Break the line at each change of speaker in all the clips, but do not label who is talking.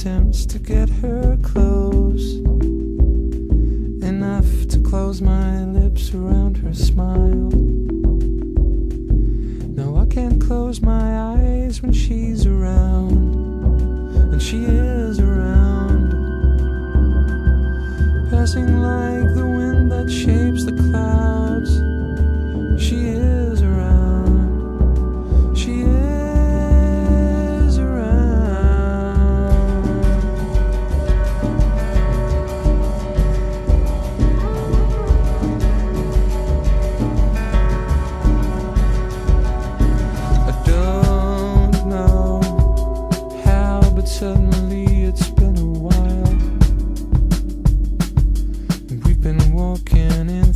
attempts to get her close. Enough to close my lips around her smile. No, I can't close my eyes when she's around, and she is around, passing like the wind that shapes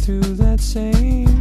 through that same